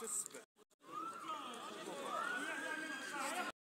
should spend.